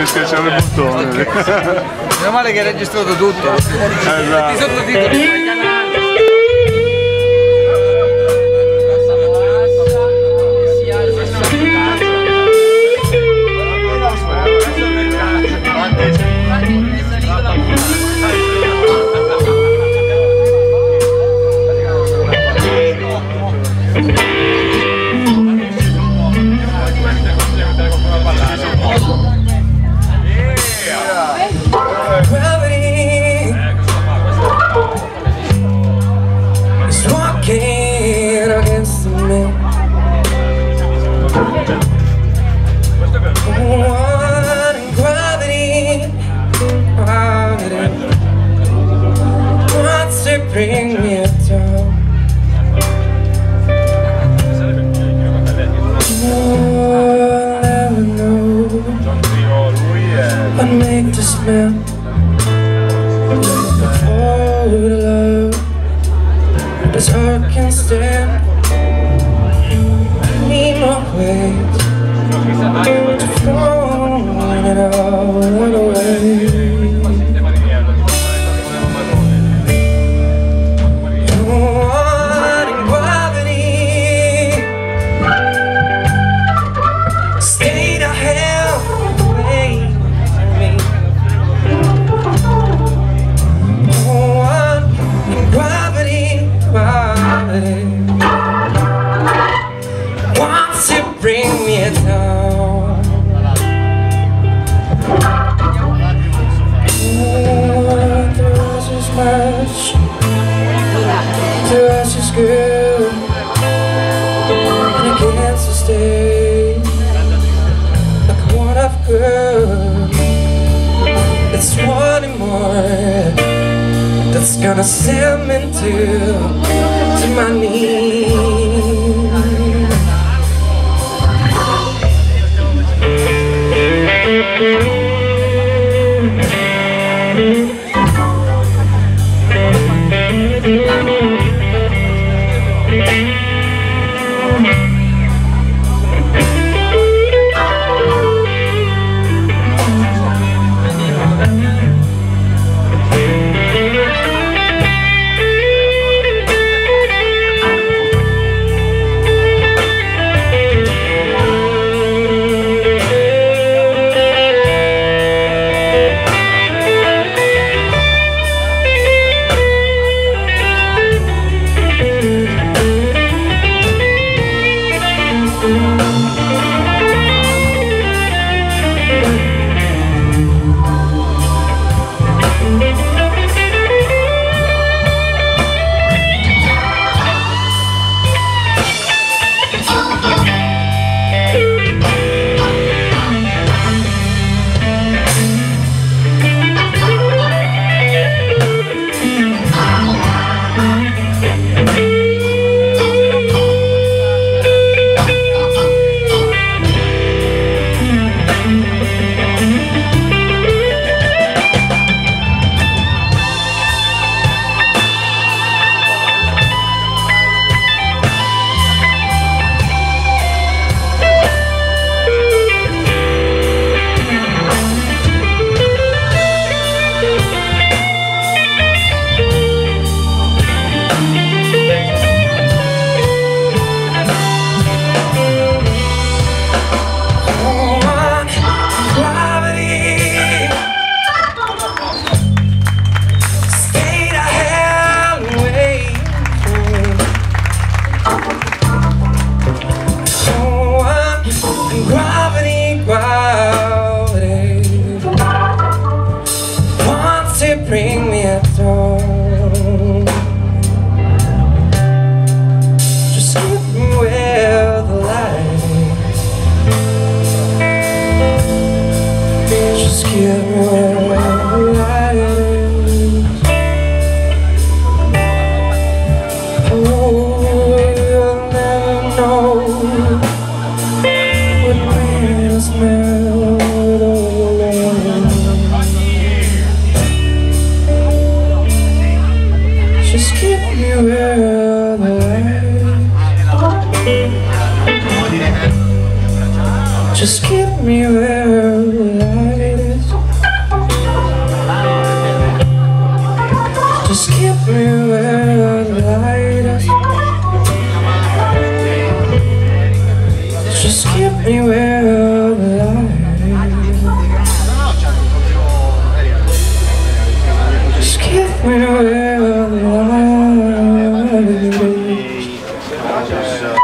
devi schiacciare il bottone. Meno male che hai registrato tutto. Esatto. I sottotitoli sui canali. Gravity throw good. It's one more that's gonna send me to, to my knees. Bring me down. Just keep me where the light is Just give me where the light is. Oh, you'll never know just keep me where the light is. Just keep me where the light is. Just keep me where I lie Just keep me where I lie Just keep me where I don't.